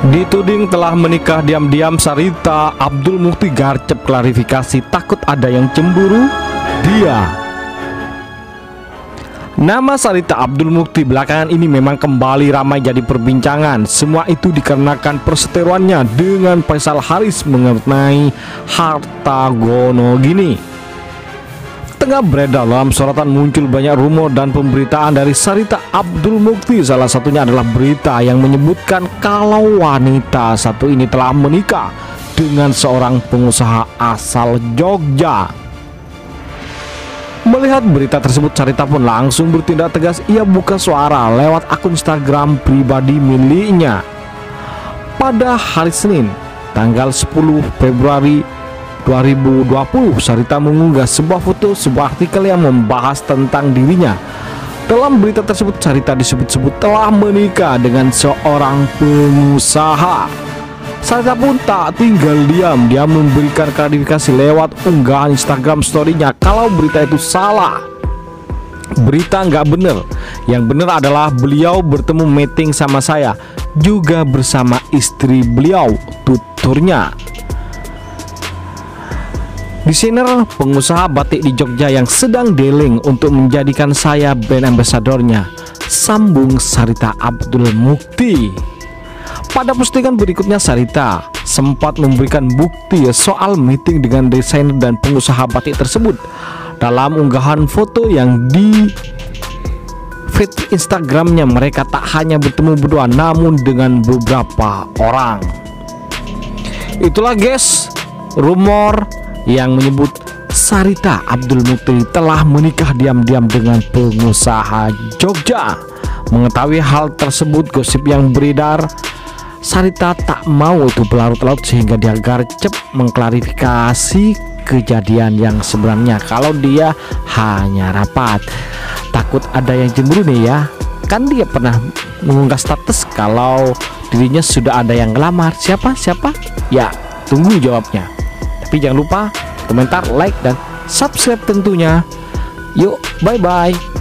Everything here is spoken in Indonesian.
Dituding telah menikah diam-diam Sarita Abdul Mukti garcep. Klarifikasi takut ada yang cemburu? Dia. Nama Sarita Abdul Mukti belakangan ini memang kembali ramai jadi perbincangan. Semua itu dikarenakan perseteruannya dengan Faisal Haris mengenai harta gono gini Tengah beredar dalam sorotan muncul banyak rumor dan pemberitaan dari Sarita Abdul Mukti. Salah satunya adalah berita yang menyebutkan kalau wanita satu ini telah menikah dengan seorang pengusaha asal Jogja. Melihat berita tersebut Sarita pun langsung bertindak tegas. Ia buka suara lewat akun Instagram pribadi miliknya. Pada hari Senin tanggal 10 Februari 2020 Sarita mengunggah sebuah foto sebuah artikel yang membahas tentang dirinya. Dalam berita tersebut Sarita disebut-sebut telah menikah dengan seorang pengusaha. Sarita pun tak tinggal diam. Dia memberikan klarifikasi lewat unggahan Instagram story-nya Kalau berita itu salah. Berita nggak bener. Yang bener adalah beliau bertemu meeting sama saya Juga bersama istri beliau Tuturnya Desainer pengusaha batik di Jogja yang sedang dealing untuk menjadikan saya brand ambassadornya Sambung Sarita Abdul Mukti. Pada postingan berikutnya Sarita sempat memberikan bukti soal meeting dengan desainer dan pengusaha batik tersebut Dalam unggahan foto yang di feed Instagramnya. Mereka tak hanya bertemu berdua namun dengan beberapa orang. Itulah guys rumor yang menyebut Sarita Abdul Mukti telah menikah diam-diam dengan pengusaha Jogja. Mengetahui hal tersebut, gosip yang beredar, Sarita tak mau itu berlarut-larut sehingga dia garcep mengklarifikasi kejadian yang sebenarnya. Kalau dia hanya rapat takut ada yang cemburu nih ya. Kan dia pernah mengunggah status kalau dirinya sudah ada yang ngelamar. Siapa? Siapa? Ya tunggu jawabnya tapi jangan lupa komentar, like, dan subscribe tentunya. Yuk, bye-bye.